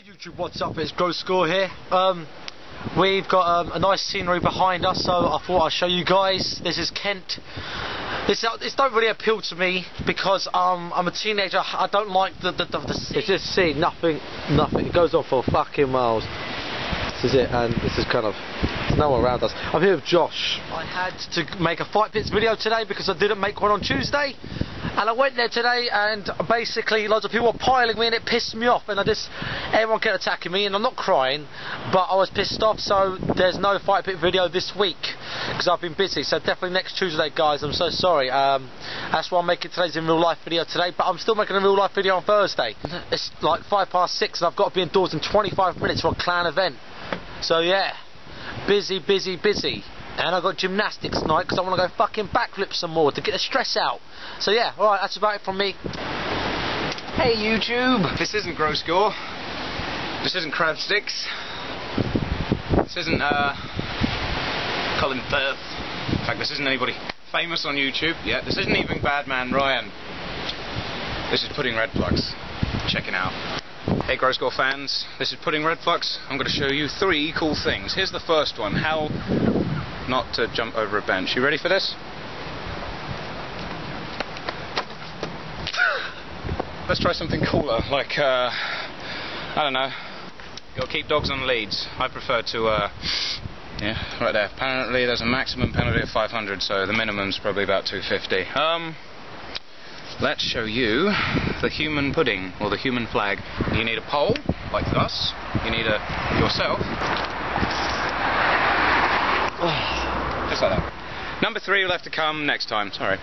YouTube, what's up? It's Gross Gore here. Um, we've got um, a nice scenery behind us, so I thought I'd show you guys. This is Kent. This uh, this don't really appeal to me because um, I'm a teenager. I don't like the the, the, the sea. It's just sea, nothing, nothing. It goes on for fucking miles. This is it, and this is kind of there's no one around us. I'm here with Josh. I had to make a fight pits video today because I didn't make one on Tuesday. And I went there today and basically loads of people were piling me and it pissed me off. And I just everyone kept attacking me and I'm not crying but I was pissed off. So there's no fight pit video this week because I've been busy. So definitely next Tuesday guys. I'm so sorry. Um, that's why I'm making today's in real life video today but I'm still making a real life video on Thursday. It's like 5 past 6 and I've got to be indoors in 25 minutes for a clan event. So yeah busy busy busy and I've got gymnastics tonight because I want to go fucking backflip some more to get the stress out. So yeah, alright, that's about it from me. Hey YouTube! This isn't Gross Gore. This isn't Crab Sticks. This isn't uh, Colin Firth. In fact, this isn't anybody famous on YouTube yet. This isn't even Badman Ryan. This is Pudding Red Flux. Check it out. Hey Gross Gore fans, this is Pudding Red Flux. I'm going to show you three cool things. Here's the first one, how not to jump over a bench. You ready for this? Let's try something cooler, like, uh, I don't know, got keep dogs on leads. I prefer to, uh, yeah, right there. Apparently there's a maximum penalty of 500, so the minimum's probably about 250. Um, let's show you the human pudding, or the human flag. You need a pole, like us. You need a, yourself. Just like that. Number three will have to come next time, sorry.